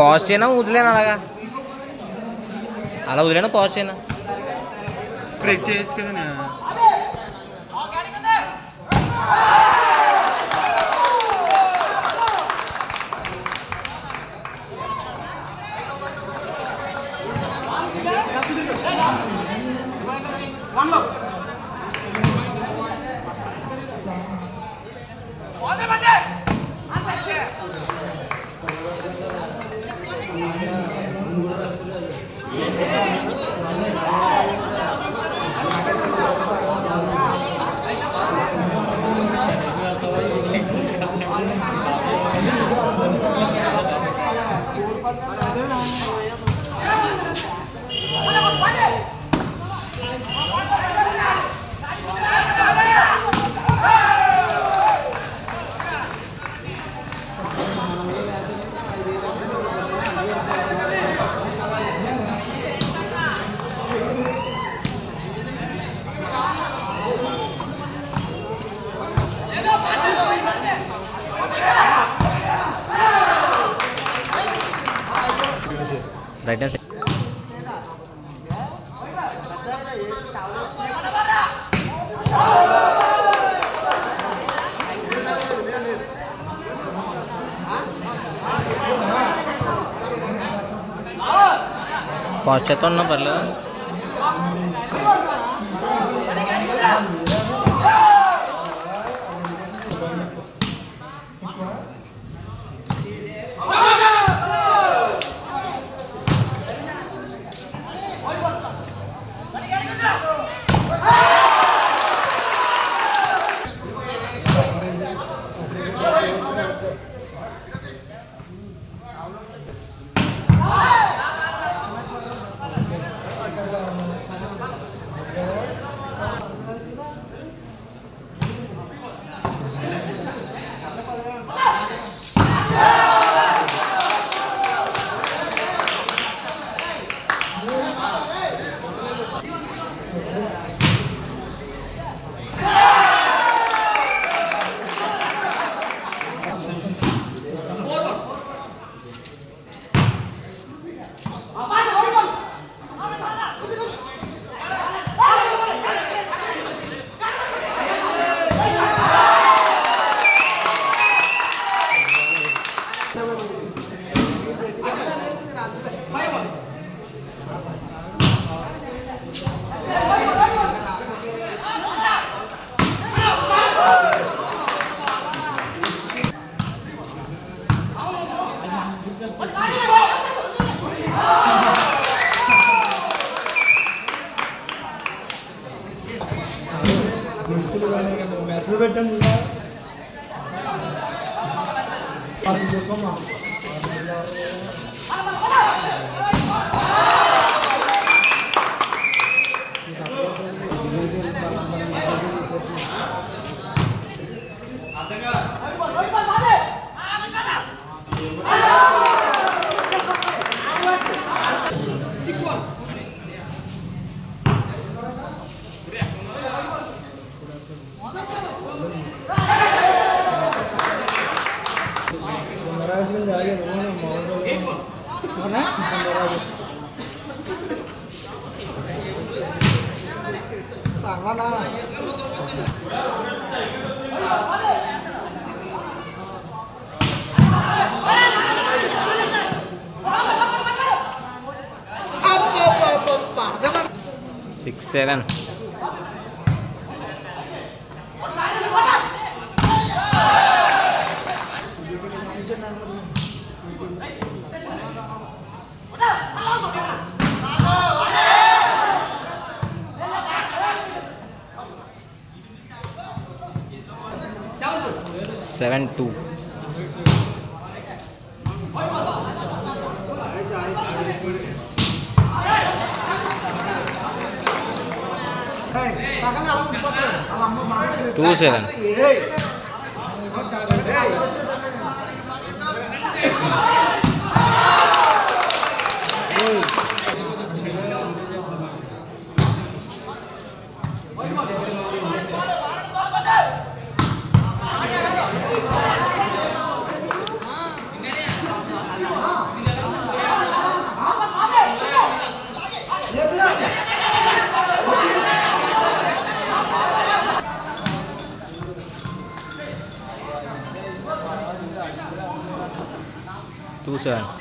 Pause చేయనా? వదిలేనా అలాగా? అలా వదిలేనా? పాజ్ చేయనా? చేయొచ్చు కదా బ్రైట్నెస్ పాజ్ ఉన్నా పర్లేదు. Gracias. జాగారు Saravana six seven seven two. Two seven. 对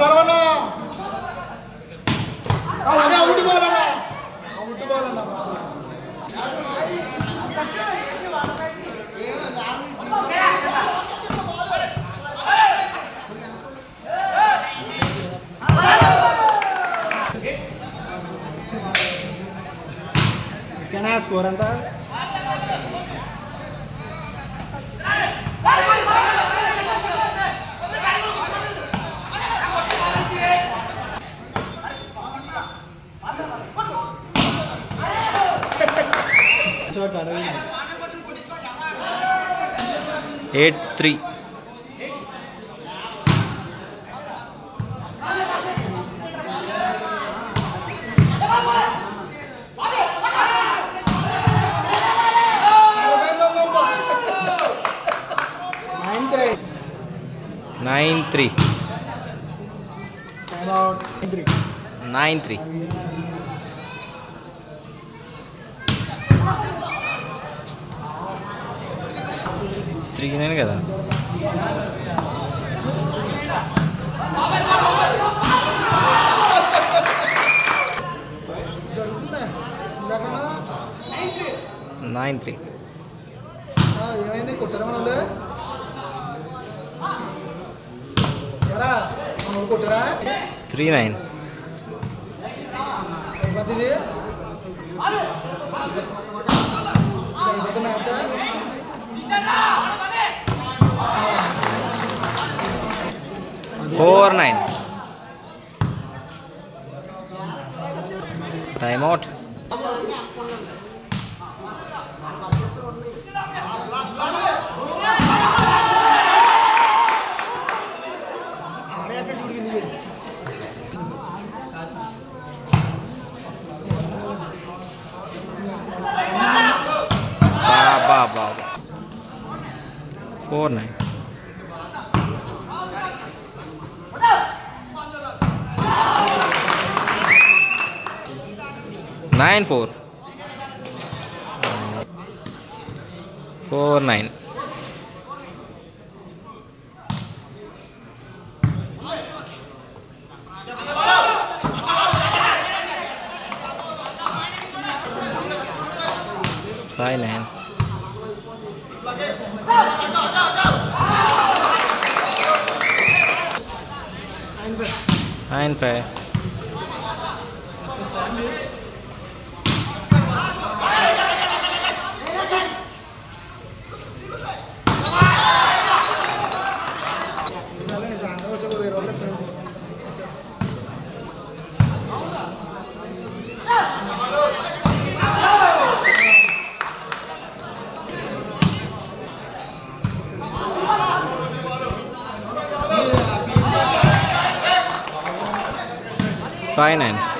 Saravana అదే అవుట్ బాల్ అన్న అవుట్ బాల్ అన్న కెనా స్కోర్ ఎంత చోట eight three. Nine three. Nine three. Three nine కదా. నైన్ త్రీ ఏమైంది కొట్టారా మన three nine match four nine time out Bye, bye, bye. Four nine. nine four. Four nine. Five nine. Nine five. finance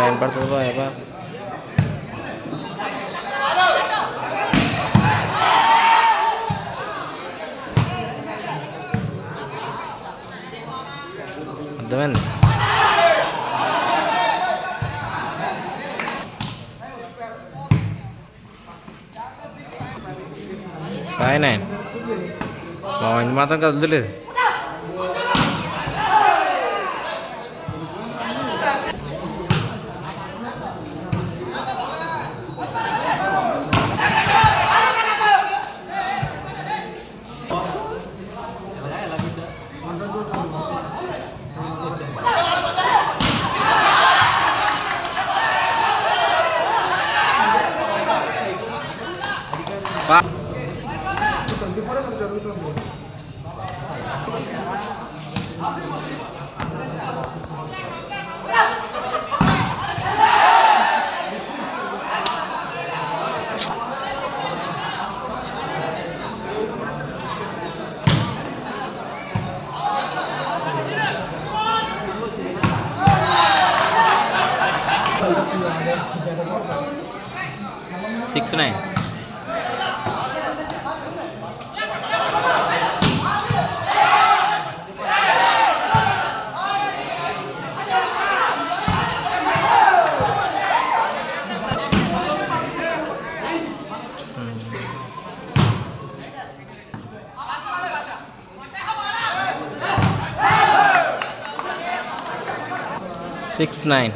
lempar tuh ya pak. Teman కాయనే మా matang kau dulu. Va. Six nine. Six nine.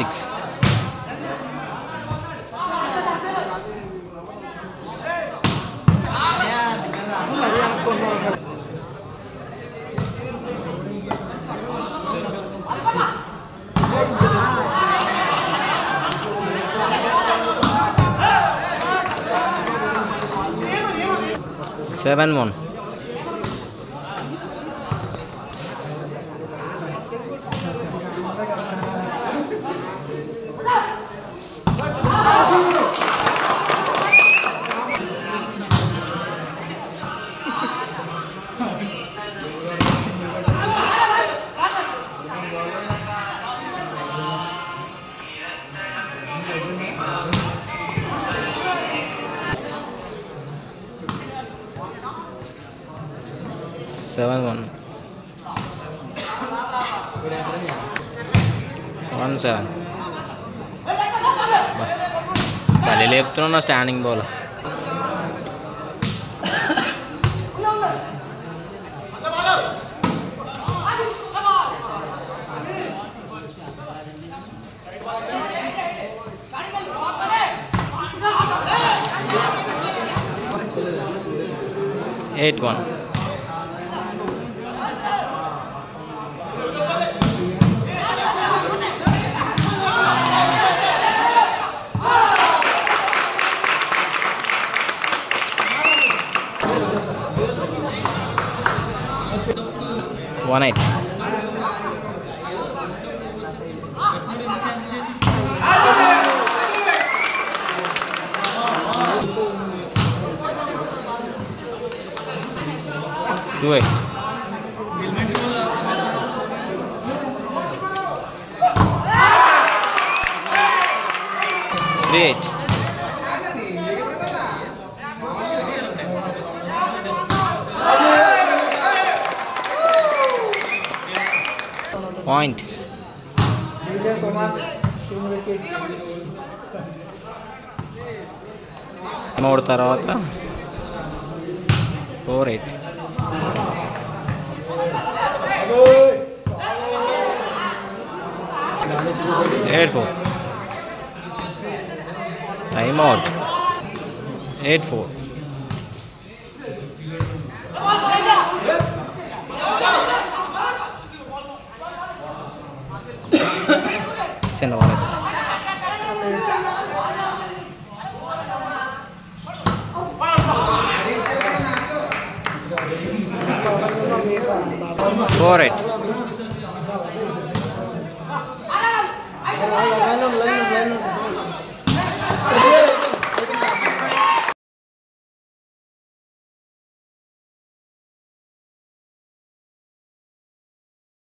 6. Seven one. అనుకున్నాను seven one seven one one seven భలే లేపుతున్నా standing ball eight one one eight two eight three eight point DJ Suman team Vicky మూడు తర్వాత four eight eight four time out eight four Alex and Lawrence. Four.